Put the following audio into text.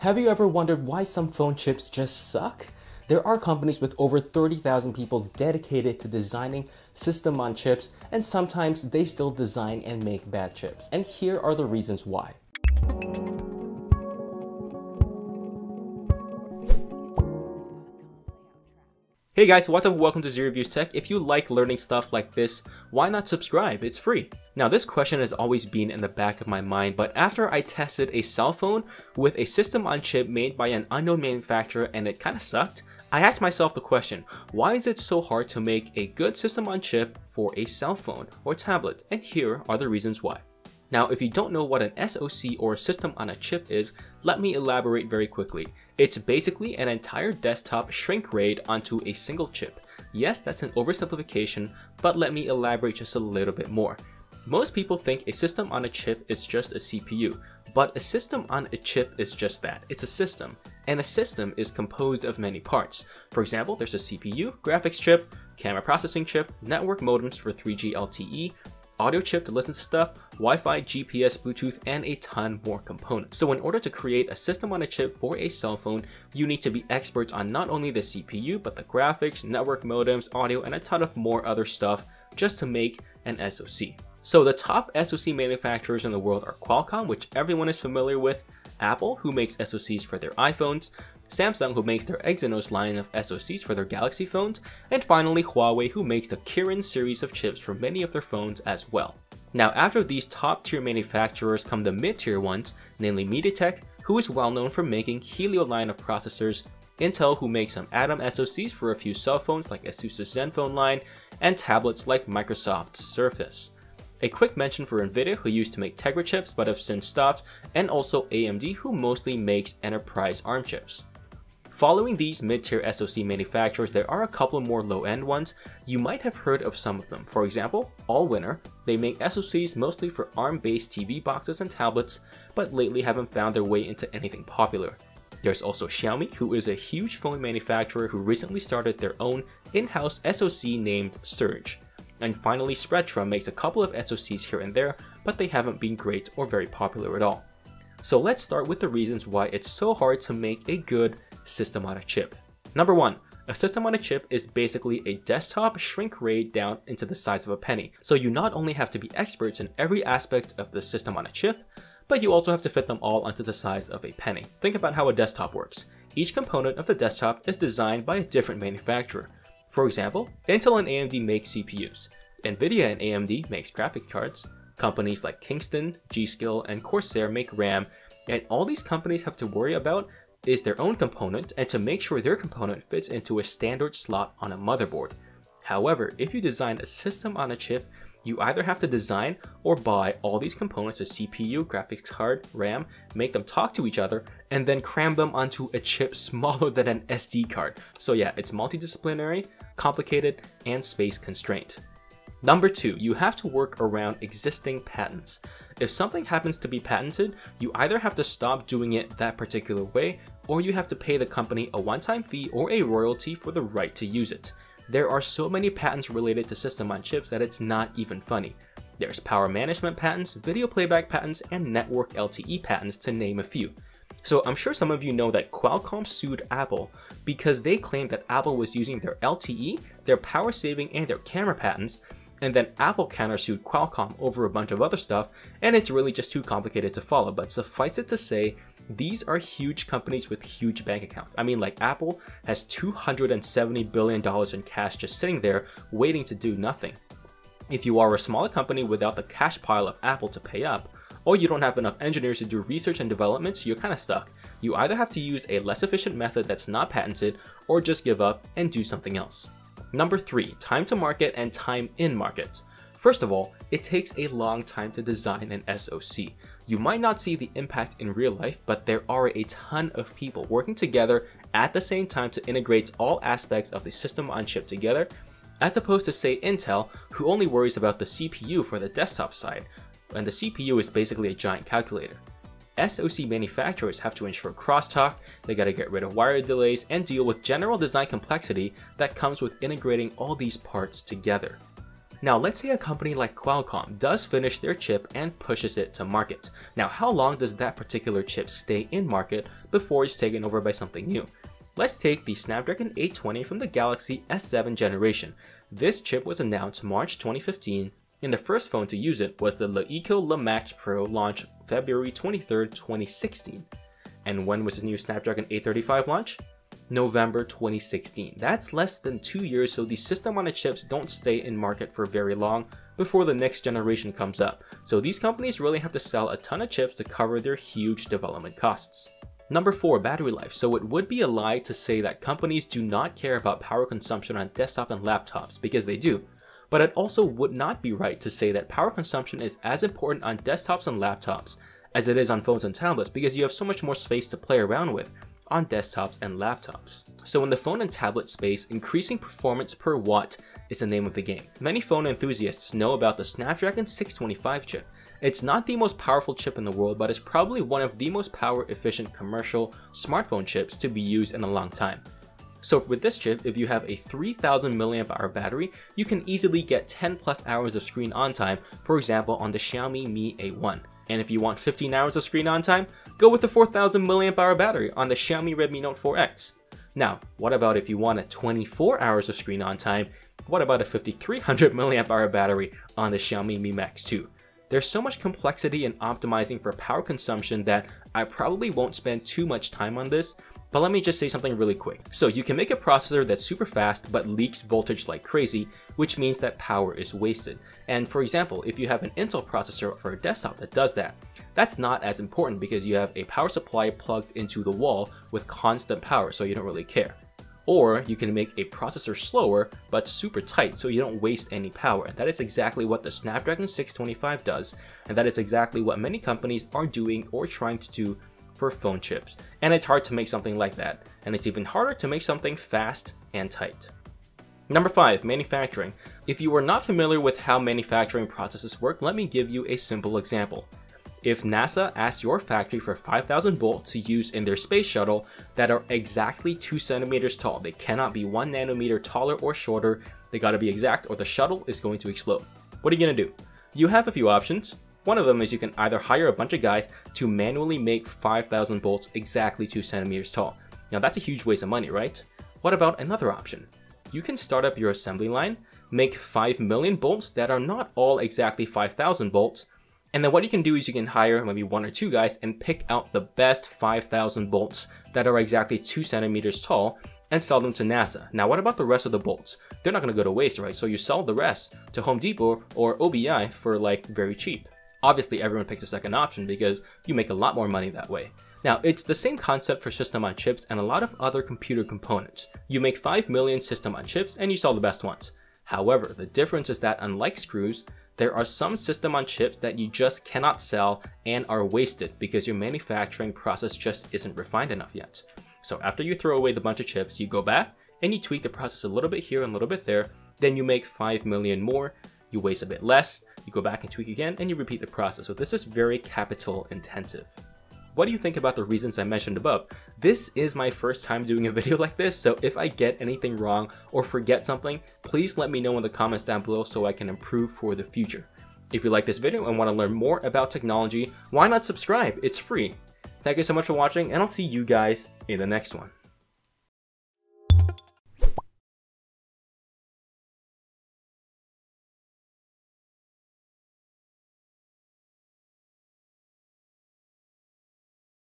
Have you ever wondered why some phone chips just suck? There are companies with over 30,000 people dedicated to designing system on chips, and sometimes they still design and make bad chips. And here are the reasons why. Hey guys, what's up? Welcome to Zi Reviews Tech. If you like learning stuff like this, why not subscribe? It's free. Now, this question has always been in the back of my mind, but after I tested a cell phone with a system on chip made by an unknown manufacturer and it kind of sucked, I asked myself the question, why is it so hard to make a good system on chip for a cell phone or tablet? And here are the reasons why. Now, if you don't know what an SoC or system on a chip is, let me elaborate very quickly. It's basically an entire desktop shrink rayed onto a single chip. Yes, that's an oversimplification, but let me elaborate just a little bit more. Most people think a system on a chip is just a CPU, but a system on a chip is just that. It's a system, and a system is composed of many parts. For example, there's a CPU, graphics chip, camera processing chip, network modems for 3G LTE, audio chip to listen to stuff, Wi-Fi, GPS, Bluetooth, and a ton more components. So in order to create a system on a chip for a cell phone, you need to be experts on not only the CPU, but the graphics, network modems, audio, and a ton of more other stuff just to make an SoC. So the top SoC manufacturers in the world are Qualcomm, which everyone is familiar with, Apple, who makes SoCs for their iPhones, Samsung, who makes their Exynos line of SoCs for their Galaxy phones, and finally Huawei, who makes the Kirin series of chips for many of their phones as well. Now, after these top tier manufacturers come the mid tier ones, namely MediaTek, who is well known for making Helio line of processors, Intel, who makes some Atom SoCs for a few cell phones like ASUS Zenfone line, and tablets like Microsoft's Surface. A quick mention for Nvidia who used to make Tegra chips but have since stopped, and also AMD who mostly makes enterprise ARM chips. Following these mid-tier SoC manufacturers, there are a couple more low-end ones. You might have heard of some of them. For example, Allwinner. They make SoCs mostly for ARM-based TV boxes and tablets, but lately haven't found their way into anything popular. There's also Xiaomi, who is a huge phone manufacturer who recently started their own in-house SoC named Surge. And finally, Spreadtrum makes a couple of SoCs here and there, but they haven't been great or very popular at all. So let's start with the reasons why it's so hard to make a good system on a chip. Number one, a system on a chip is basically a desktop shrink rayed down into the size of a penny. So you not only have to be experts in every aspect of the system on a chip, but you also have to fit them all onto the size of a penny. Think about how a desktop works. Each component of the desktop is designed by a different manufacturer. For example, Intel and AMD make CPUs, Nvidia and AMD makes graphic cards, companies like Kingston, G.Skill, and Corsair make RAM, and all these companies have to worry about is their own component and to make sure their component fits into a standard slot on a motherboard. However, if you design a system on a chip, you either have to design or buy all these components, a CPU, graphics card, RAM, make them talk to each other, and then cram them onto a chip smaller than an SD card. So yeah, it's multidisciplinary, complicated, and space constrained. Number two, you have to work around existing patents. If something happens to be patented, you either have to stop doing it that particular way, or you have to pay the company a one-time fee or a royalty for the right to use it. There are so many patents related to system on chips that it's not even funny. There's power management patents, video playback patents, and network LTE patents to name a few. So I'm sure some of you know that Qualcomm sued Apple because they claimed that Apple was using their LTE, their power saving, and their camera patents and then Apple countersued Qualcomm over a bunch of other stuff, and it's really just too complicated to follow. But suffice it to say, these are huge companies with huge bank accounts. I mean, like Apple has $270 billion in cash just sitting there waiting to do nothing. If you are a smaller company without the cash pile of Apple to pay up, or you don't have enough engineers to do research and development, so you're kind of stuck. You either have to use a less efficient method that's not patented, or just give up and do something else. Number three, time to market and time in market. First of all, it takes a long time to design an SoC. You might not see the impact in real life, but there are a ton of people working together at the same time to integrate all aspects of the system on chip together, as opposed to say Intel, who only worries about the CPU for the desktop side, and the CPU is basically a giant calculator. SoC manufacturers have to ensure crosstalk, they gotta get rid of wire delays, and deal with general design complexity that comes with integrating all these parts together. Now let's say a company like Qualcomm does finish their chip and pushes it to market. Now how long does that particular chip stay in market before it's taken over by something new? Let's take the Snapdragon 820 from the Galaxy S7 generation. This chip was announced March 2015 and the first phone to use it was the LeEco Le Max Pro launched February 23, 2016. And when was the new Snapdragon 835 launch? November 2016. That's less than two years, so the system on the chips don't stay in market for very long before the next generation comes up. So these companies really have to sell a ton of chips to cover their huge development costs. Number 4, battery life. So it would be a lie to say that companies do not care about power consumption on desktop and laptops, because they do. But it also would not be right to say that power consumption is as important on desktops and laptops as it is on phones and tablets because you have so much more space to play around with on desktops and laptops. So in the phone and tablet space, increasing performance per watt is the name of the game. Many phone enthusiasts know about the Snapdragon 625 chip. It's not the most powerful chip in the world, but it's probably one of the most power efficient commercial smartphone chips to be used in a long time. So with this chip, if you have a 3000 mAh battery, you can easily get 10 plus hours of screen on time, for example on the Xiaomi Mi A1. And if you want 15 hours of screen on time, go with the 4000 mAh battery on the Xiaomi Redmi Note 4X. Now, what about if you want a 24 hours of screen on time? What about a 5300 mAh battery on the Xiaomi Mi Max 2? There's so much complexity in optimizing for power consumption that I probably won't spend too much time on this, but let me just say something really quick. So you can make a processor that's super fast but leaks voltage like crazy, which means that power is wasted. And for example, if you have an Intel processor for a desktop that does that, that's not as important because you have a power supply plugged into the wall with constant power, so you don't really care. Or you can make a processor slower but super tight so you don't waste any power. And that is exactly what the Snapdragon 625 does, and that is exactly what many companies are doing or trying to do for phone chips. And it's hard to make something like that, and it's even harder to make something fast and tight. Number 5. Manufacturing. If you are not familiar with how manufacturing processes work, let me give you a simple example. If NASA asks your factory for 5000 bolts to use in their space shuttle that are exactly 2 centimeters tall, they cannot be 1 nanometer taller or shorter, they gotta be exact or the shuttle is going to explode. What are you gonna do? You have a few options. One of them is you can either hire a bunch of guys to manually make 5,000 bolts exactly 2 centimeters tall. Now that's a huge waste of money, right? What about another option? You can start up your assembly line, make 5 million bolts that are not all exactly 5,000 bolts, and then what you can do is you can hire maybe one or two guys and pick out the best 5,000 bolts that are exactly 2 centimeters tall and sell them to NASA. Now what about the rest of the bolts? They're not going to go to waste, right? So you sell the rest to Home Depot or OBI for like very cheap. Obviously, everyone picks the second option because you make a lot more money that way. Now, it's the same concept for system on chips and a lot of other computer components. You make 5 million system on chips and you sell the best ones. However, the difference is that unlike screws, there are some system on chips that you just cannot sell and are wasted because your manufacturing process just isn't refined enough yet. So after you throw away the bunch of chips, you go back and you tweak the process a little bit here and a little bit there, then you make 5 million more, you waste a bit less, you go back and tweak again, and you repeat the process. So this is very capital intensive. What do you think about the reasons I mentioned above? This is my first time doing a video like this, so if I get anything wrong or forget something, please let me know in the comments down below so I can improve for the future. If you like this video and want to learn more about technology, why not subscribe? It's free. Thank you so much for watching, and I'll see you guys in the next one.